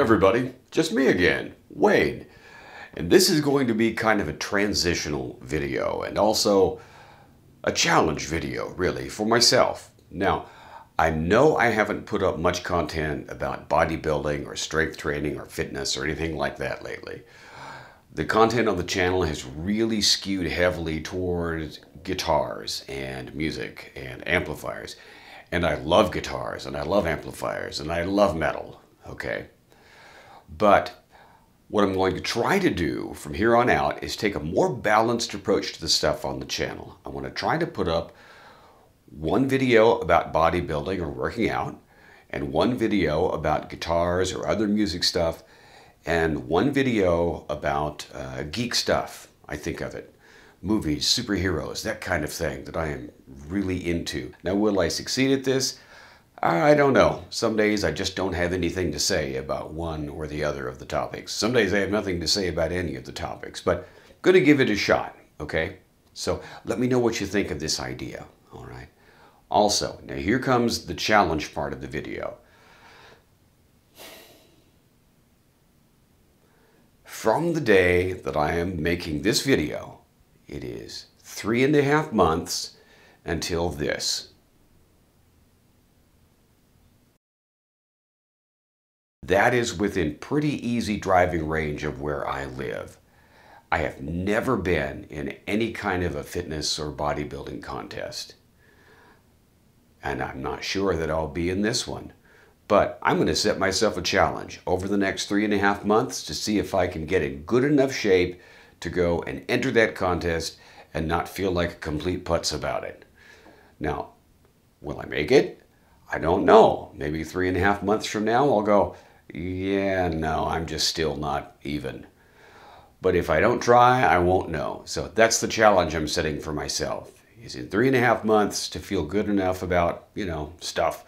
everybody, just me again, Wade. And this is going to be kind of a transitional video and also a challenge video, really, for myself. Now, I know I haven't put up much content about bodybuilding or strength training or fitness or anything like that lately. The content on the channel has really skewed heavily towards guitars and music and amplifiers. And I love guitars and I love amplifiers and I love metal, okay? But what I'm going to try to do from here on out is take a more balanced approach to the stuff on the channel. I want to try to put up one video about bodybuilding or working out, and one video about guitars or other music stuff, and one video about uh, geek stuff, I think of it. Movies, superheroes, that kind of thing that I am really into. Now, will I succeed at this? I don't know. Some days I just don't have anything to say about one or the other of the topics. Some days I have nothing to say about any of the topics, but I'm going to give it a shot, okay? So let me know what you think of this idea, all right? Also, now here comes the challenge part of the video. From the day that I am making this video, it is three and a half months until this. That is within pretty easy driving range of where I live. I have never been in any kind of a fitness or bodybuilding contest. And I'm not sure that I'll be in this one. But I'm going to set myself a challenge over the next three and a half months to see if I can get in good enough shape to go and enter that contest and not feel like a complete putz about it. Now, will I make it? I don't know. Maybe three and a half months from now, I'll go, yeah, no, I'm just still not even. But if I don't try, I won't know. So that's the challenge I'm setting for myself. Is in three and a half months to feel good enough about, you know, stuff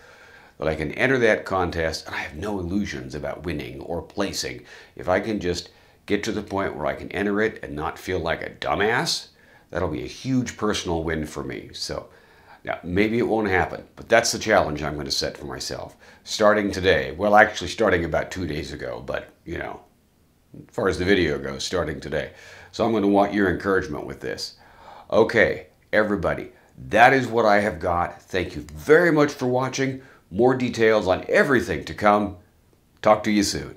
that I can enter that contest and I have no illusions about winning or placing. If I can just get to the point where I can enter it and not feel like a dumbass, that'll be a huge personal win for me. So now, maybe it won't happen, but that's the challenge I'm going to set for myself. Starting today, well, actually starting about two days ago, but, you know, as far as the video goes, starting today. So I'm going to want your encouragement with this. Okay, everybody, that is what I have got. Thank you very much for watching. More details on everything to come. Talk to you soon.